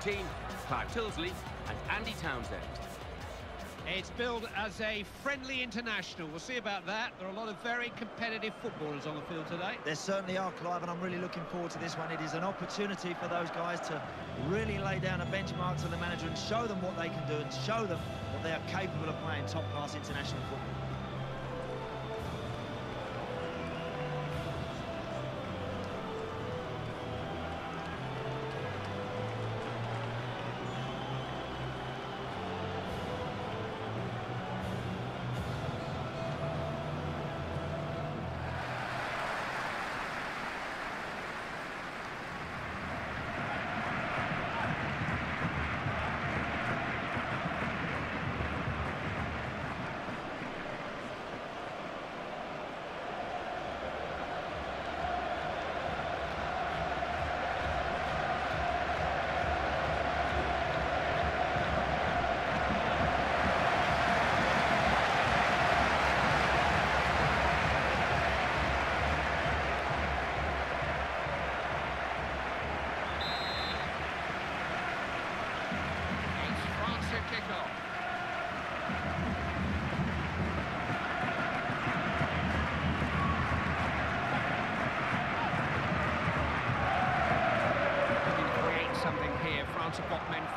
team, Clive Tyldesley and Andy Townsend. It's billed as a friendly international. We'll see about that. There are a lot of very competitive footballers on the field today. There certainly are, Clive, and I'm really looking forward to this one. It is an opportunity for those guys to really lay down a benchmark to the manager and show them what they can do and show them that they are capable of playing top-class international football.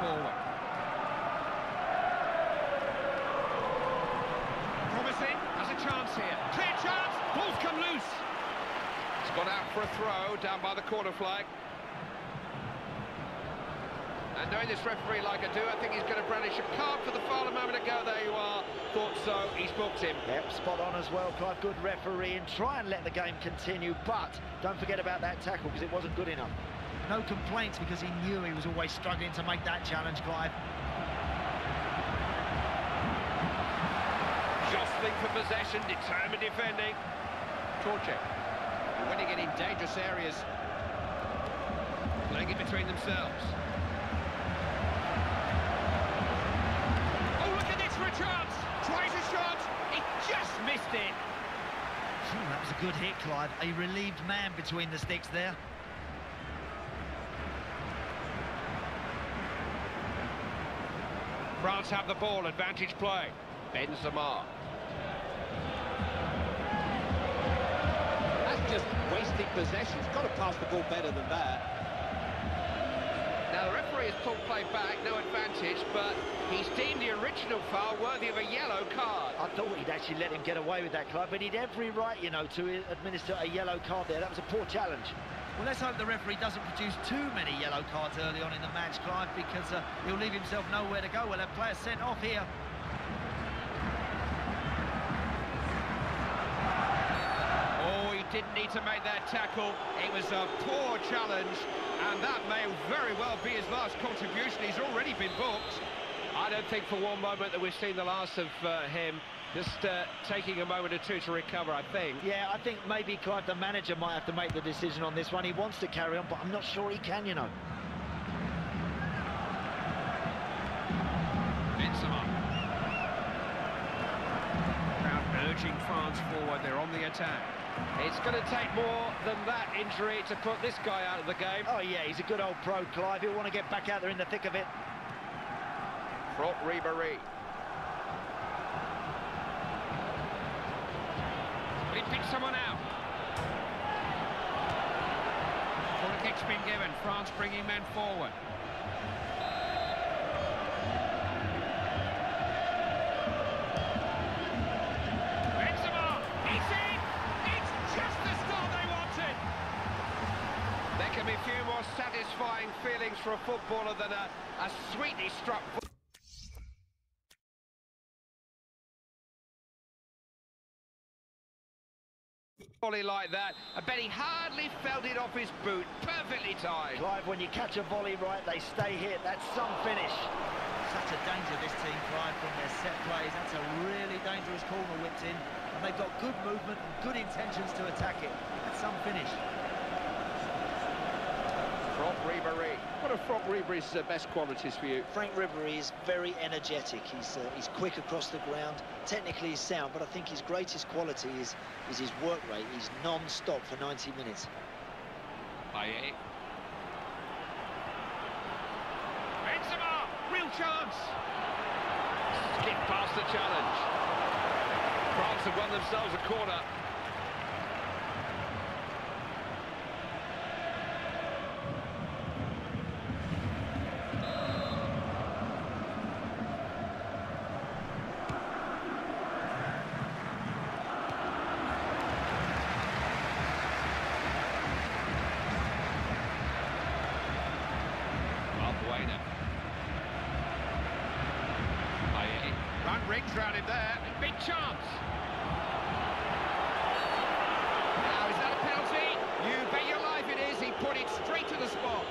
Forward. Promising, has a chance here. Clear chance, ball's come loose. It's gone out for a throw down by the corner flag. And knowing this referee like I do, I think he's going to brandish a card for the foul a moment ago. There you are. Thought so. He's booked him. Yep, spot on as well, Clive. Good referee and try and let the game continue. But don't forget about that tackle because it wasn't good enough. No complaints because he knew he was always struggling to make that challenge, Clive. Jostling for possession, determined defending. Torje. Winning it in dangerous areas. Playing it between themselves. Oh, look at this for a chance! Tries a shot, he just missed it! that was a good hit, Clive. A relieved man between the sticks there. France have the ball, advantage play. Benzema. That's just wasting possession. He's got to pass the ball better than that. Now, the referee has pulled play back, no advantage, but he's deemed the original foul worthy of a yellow card. I thought he'd actually let him get away with that, Clive, but he'd every right, you know, to administer a yellow card there. That was a poor challenge. Well, let's hope the referee doesn't produce too many yellow cards early on in the match, Clive, because uh, he'll leave himself nowhere to go. We'll have players sent off here. Oh, he didn't need to make that tackle. It was a poor challenge, and that may very well be his last contribution. He's already been booked. I don't think for one moment that we've seen the last of uh, him. Just uh, taking a moment or two to recover, I think. Yeah, I think maybe Clive, the manager, might have to make the decision on this one. He wants to carry on, but I'm not sure he can, you know. Benzema. Crowd urging France forward. They're on the attack. It's going to take more than that injury to put this guy out of the game. Oh, yeah, he's a good old pro, Clive. He'll want to get back out there in the thick of it. Franck Ribéry. Someone out. Corner kick's been given. France bringing men forward. Benzema! He's in! It's just the start they wanted! There can be few more satisfying feelings for a footballer than a, a sweetly struck volley like that. I bet he hardly felt it off his boot. Perfectly timed. Clive, when you catch a volley right, they stay hit. That's some finish. Such a danger, this team, Clive, from their set plays. That's a really dangerous corner whipped in. And they've got good movement and good intentions to attack it. That's some finish. From Ribéry. What are Franck Ribery's uh, best qualities for you? Franck Ribery is very energetic. He's uh, he's quick across the ground. Technically he's sound, but I think his greatest quality is is his work rate. He's non-stop for 90 minutes. Payet. Benzema, real chance. Skip past the challenge. France have won themselves a corner. Valbuena. Payet. Run rings round him there. Big chance. Now, is that a penalty? You bet your life it is. He put it straight to the spot.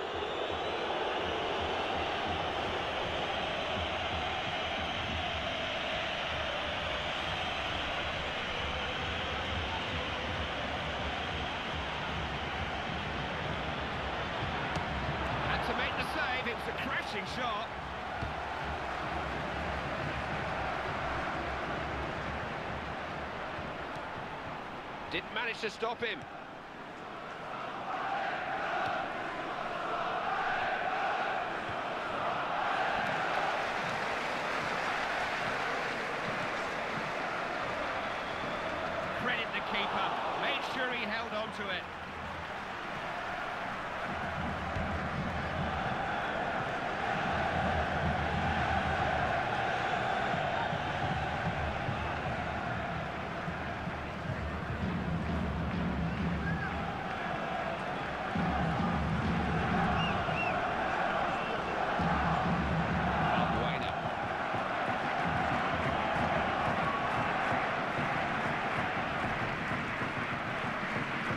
And to make the save, crashing shot. Didn't manage to stop him. Credit the keeper. Made sure he held on to it. Valbuena.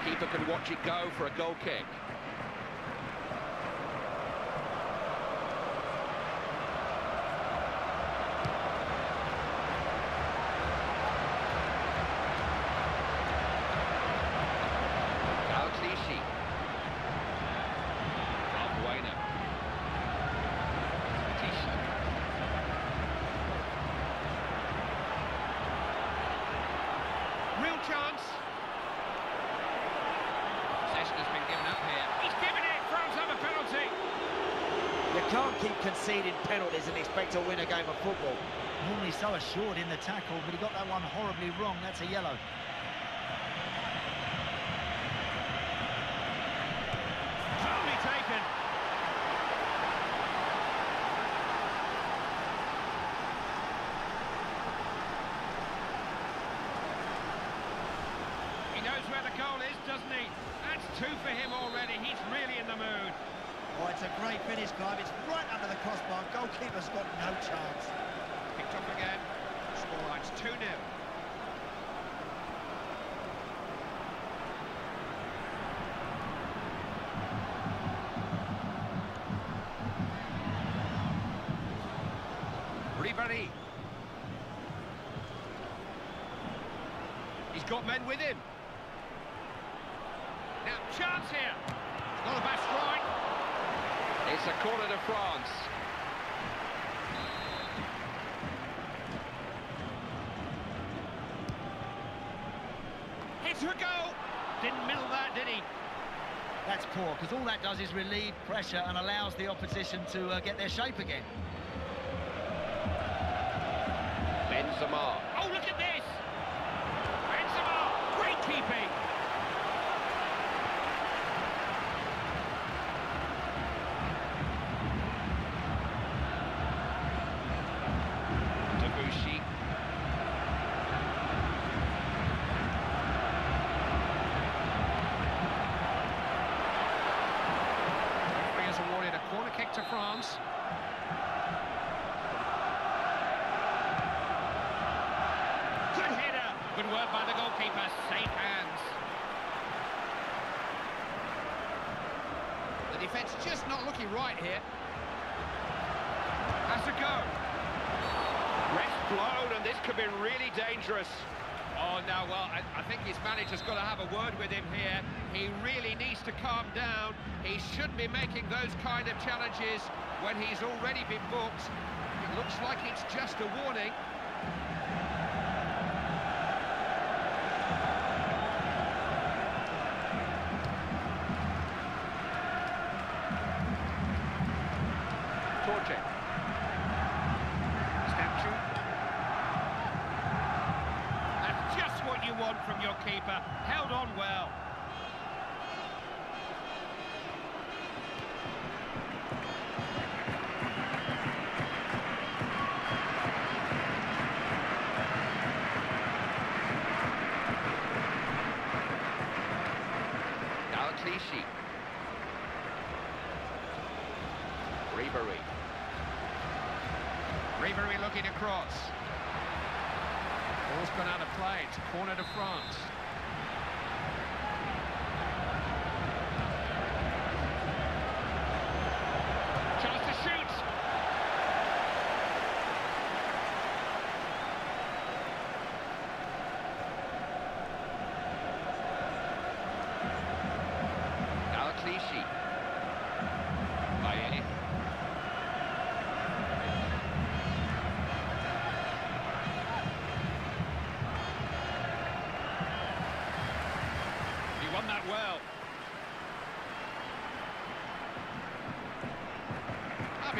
Keeper can watch it go for a goal kick. Gaël Clichy. Valbuena. Clichy. Real chance. Possession has been given up here. He's given it. France have a penalty. You can't keep conceding penalties and expect to win a game of football. Normally so assured in the tackle, but he got that one horribly wrong. That's a yellow. Totally taken. He knows where the goal is, doesn't he? That's two for him already. He's really in the mood. Oh, it's a great finish, Clive. It's right under the crossbar. Goalkeeper's got no chance. Picked up again. Scoreline's 2-0. Ribery. He's got men with him. Now, chance here. Not a bad strike. It's a corner to France. Hits for goal. Didn't middle that, did he? That's poor, because all that does is relieve pressure and allows the opposition to uh, get their shape again. Benzema. Oh, look at this! Benzema, great keeping. Debuchy. Referee has awarded a corner France. Good header. Good work by the goalkeeper. Safe hands. The defence just not looking right here. Has to go. Rest blown, and this could be really dangerous. Oh, no, well, I, I, think his manager's got to have a word with him here. He really needs to calm down. He shouldn't be making those kind of challenges when he's already been booked. It looks like it's just a warning. Torje. Statue. That's just what you want from your keeper. Held on well. Dalglish. Ribery. Across. Ball's gone out of play. It's corner to France. Chance to shoot. Dalglish. Bailly. He won that well.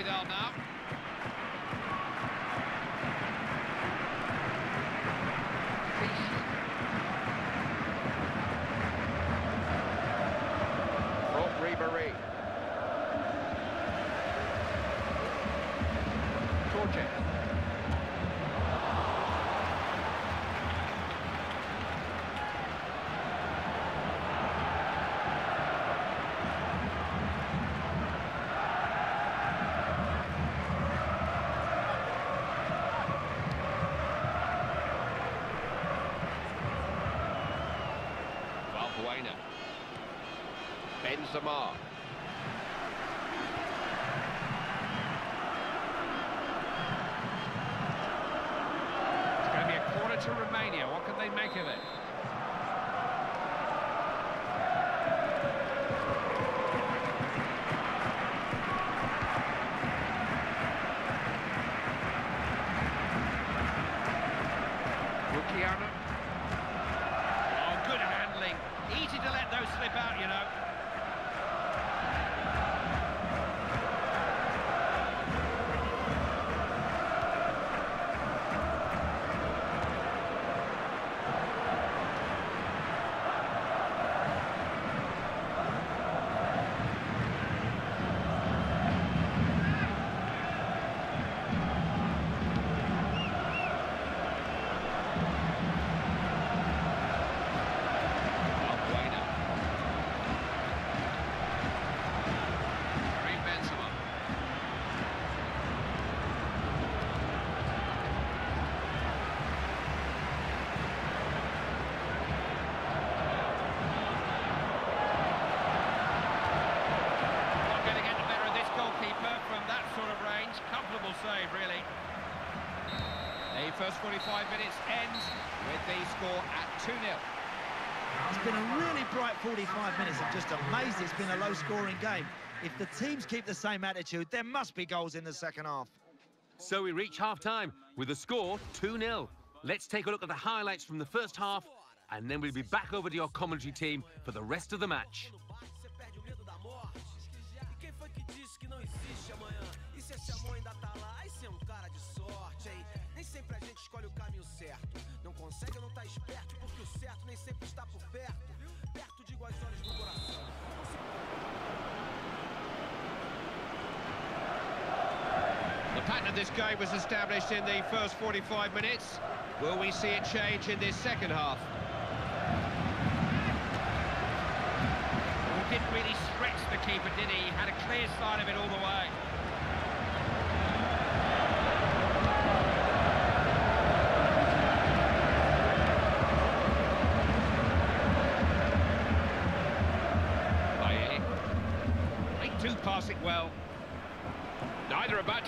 Abidal now. From Ribery. Torje. Valbuena. Benzema. It's going to be a corner to Romania. What can they make of it? Luciano. Oh, good handling. Easy to let those slip out, you know. Valbuena. Karim Benzema. Not going to get the better of this goalkeeper from that sort of range. Comfortable save, really. The first 45 minutes ends with the score at 2-0. It's been a really bright 45 minutes. I'm just amazed it's been a low-scoring game. If the teams keep the same attitude, there must be goals in the second half. So we reach half-time with the score 2-0. Let's take a look at the highlights from the first half, and then we'll be back over to your commentary team for the rest of the match. Consegue ou não tá esperto, porque o certo nem sempre está por perto. Perto olhos coração. The pattern of this game was established in the first 45 minutes. Will we see it change in this second half? He didn't really stretch the keeper, did he? He had a clear sight of it all the way.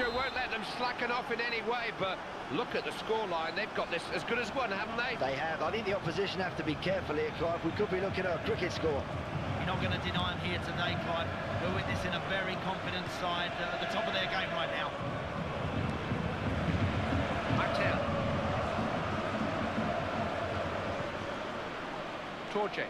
that manager won't let them slacken off in any way, but look at the scoreline. They've got this as good as won, haven't they? They have. I think the opposition have to be careful here, Clive. We could be looking at a cricket score. You're not going to deny them here today, Clive. We're witnessing a very confident side uh, at the top of their game right now. Martel. Torje.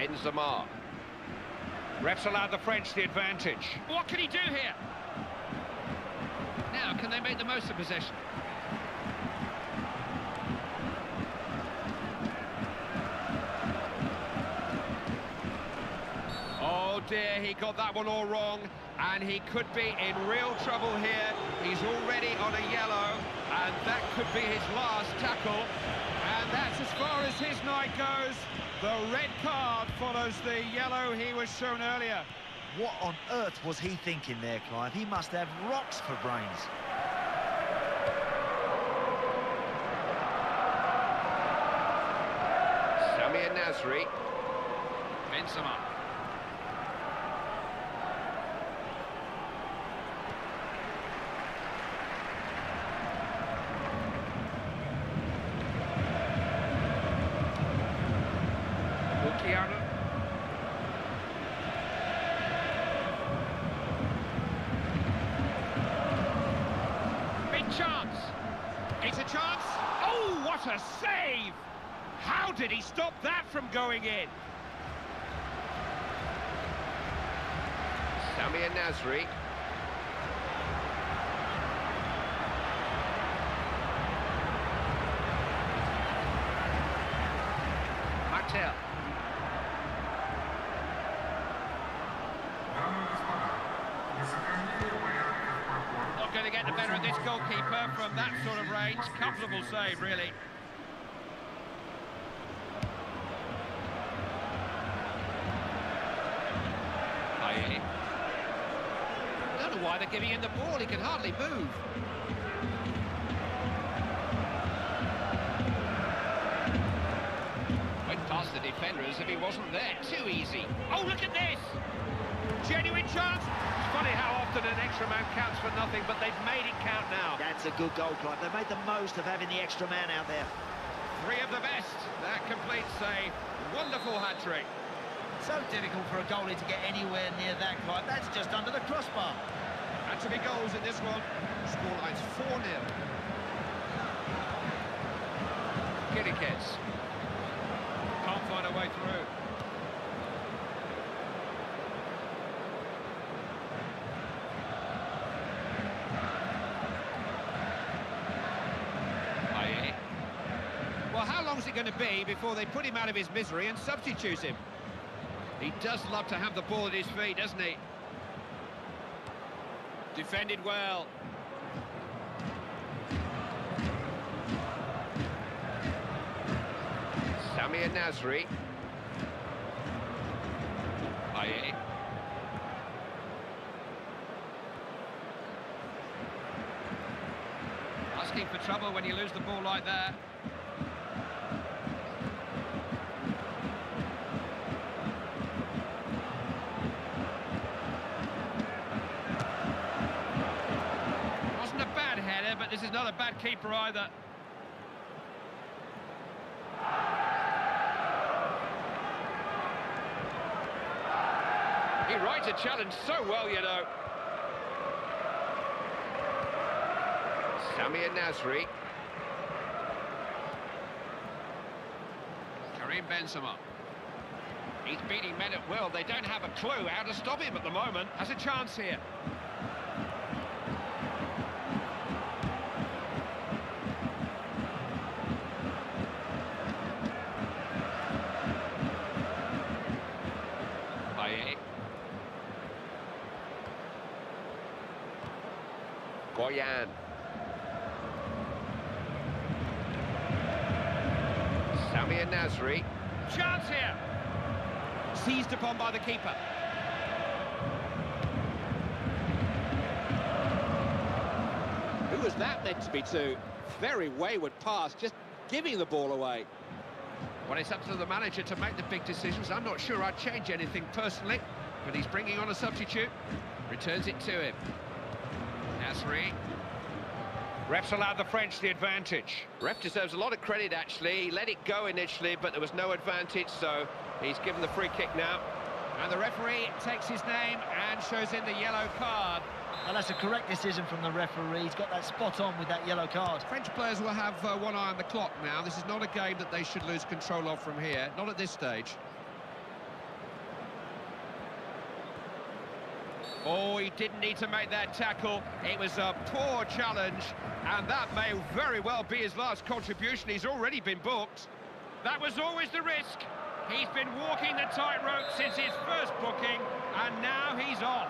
Benzema. Refs allowed the French the advantage. What can he do here? Now, can they make the most of possession? Oh dear, he got that one all wrong, and he could be in real trouble here. He's already on a yellow, and that could be his last tackle. And that's as far as his night goes. The red card follows the yellow he was shown earlier. What on earth was he thinking there, Clive? He must have rocks for brains. Samir Nasri. Benzema. Luciano. Big chance. It's a chance. Oh, what a save! How did he stop that from going in? Samir Nasri. Martel. Not going to get the better of this goalkeeper from that sort of range. Comfortable save, really. Aye. Don't know why they're giving him the ball. He can hardly move. Went past the defender as if he wasn't there. Too easy. Oh, look at this! Genuine chance. It's funny how often an extra man counts for nothing, but they've made it count now. That's a good goal, Clive. They made the most of having the extra man out there. Three of the best. That completes a wonderful hat-trick. So difficult for a goalie to get anywhere near that, Clive. That's just under the crossbar. To be goals in this one. Scoreline's 4-0. Chiricheș. Can't find a way through. Well, how long is it going to be before they put him out of his misery and substitute him? He does love to have the ball at his feet, doesn't he? Defended well. Samir Nasri. Aye. Asking for trouble when you lose the ball like that. Wasn't a bad header, but this is not a bad keeper either. He rides a challenge so well, you know. Samir Nasri. Karim Benzema. He's beating men at will. They don't have a clue how to stop him at the moment. Has a chance here. Samir Nasri. Chance here. Seized upon by the keeper. Who was that meant to be to? Very wayward pass, just giving the ball away. Well, it's up to the manager to make the big decisions. I'm not sure I'd change anything personally, but he's bringing on a substitute. Returns it to him. Nasri. Refs allowed the French the advantage. Ref deserves a lot of credit, actually. He let it go initially, but there was no advantage, so he's given the free kick now. And the referee takes his name and shows in the yellow card. Well, that's a correct decision from the referee. He's got that spot on with that yellow card. French players will have uh, one eye on the clock now. This is not a game that they should lose control of from here, not at this stage. Oh, he didn't need to make that tackle. It was a poor challenge, and that may very well be his last contribution. He's already been booked. That was always the risk. He's been walking the tightrope since his first booking, and now he's off.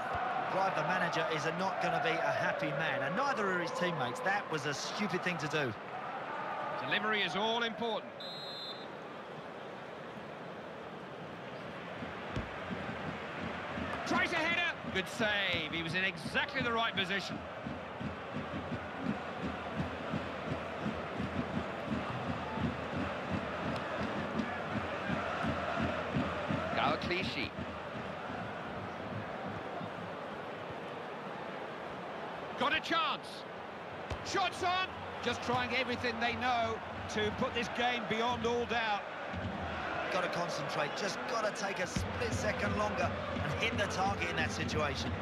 Clive, the manager, is not going to be a happy man, and neither are his teammates. That was a stupid thing to do. Delivery is all important. Tries a header. Good save. He was in exactly the right position. Gaël Clichy. Got a chance. Shots on. Just trying everything they know to put this game beyond all doubt. Got to concentrate, just got to take a split second longer and hit the target in that situation.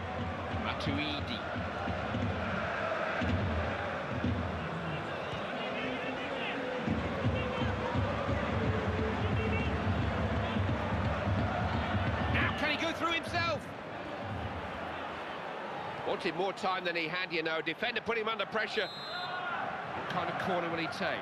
Matuidi. Now can he go through himself? Wanted more time than he had, you know. Defender put him under pressure. What kind of corner will he take?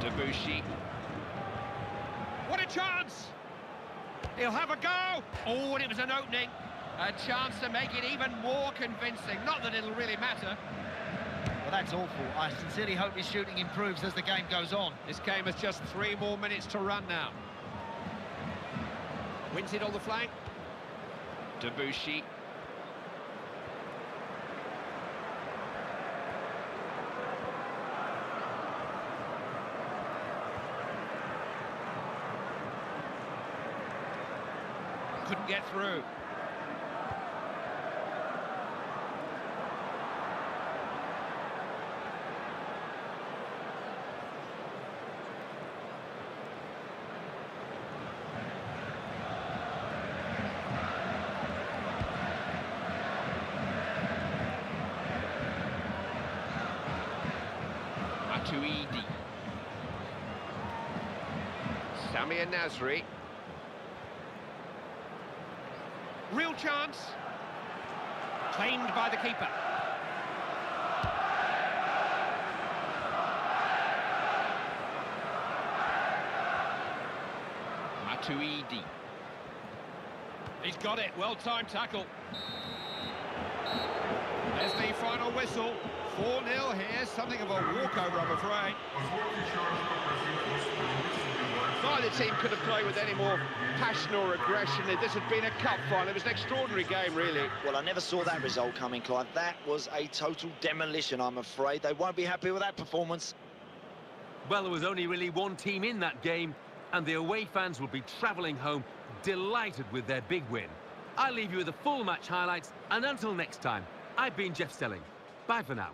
Debuchy. What a chance! He'll have a go! Oh, and it was an opening. A chance to make it even more convincing. Not that it'll really matter. Well, that's awful. I sincerely hope his shooting improves as the game goes on. This game has just three more minutes to run now. Wins it on the flank. Debuchy. Get through. Matuidi. Samir Nasri. Real chance. Claimed by the keeper. Matuidi. He's got it. Well-timed tackle. There's the final whistle. 4-0 here. Something of a walkover, I'm afraid. Neither team could have played with any more passion or aggression. If this had been a cup final. It was an extraordinary game, really. Well, I never saw that result coming, Clive. That was a total demolition, I'm afraid. They won't be happy with that performance. Well, there was only really one team in that game, and the away fans will be travelling home delighted with their big win. I'll leave you with the full match highlights, and until next time, I've been Jeff Stelling. Bye for now.